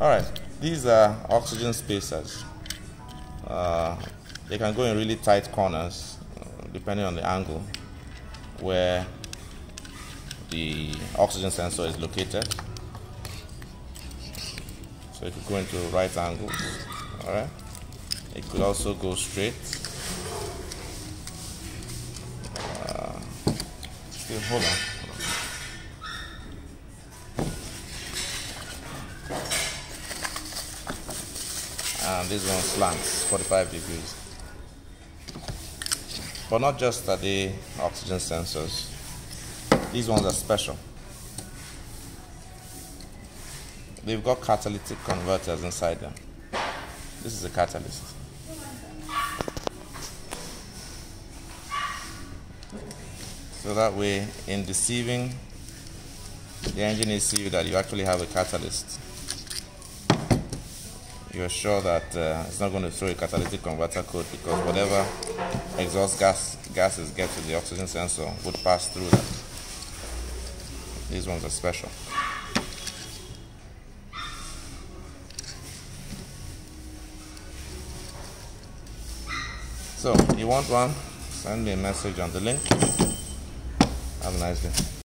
All right, these are oxygen spacers. Uh, they can go in really tight corners, depending on the angle where the oxygen sensor is located. So it could go into right angles. All right. It could also go straight. Uh, still, hold on. And this one slants 45 degrees. But not just the oxygen sensors. These ones are special. They've got catalytic converters inside them. This is a catalyst. So that way in deceiving the engine ECU that you actually have a catalyst you're sure that uh, it's not going to throw a catalytic converter code because whatever exhaust gas gases get to the oxygen sensor would pass through that. These ones are special. So, you want one? Send me a message on the link. Have a nice day.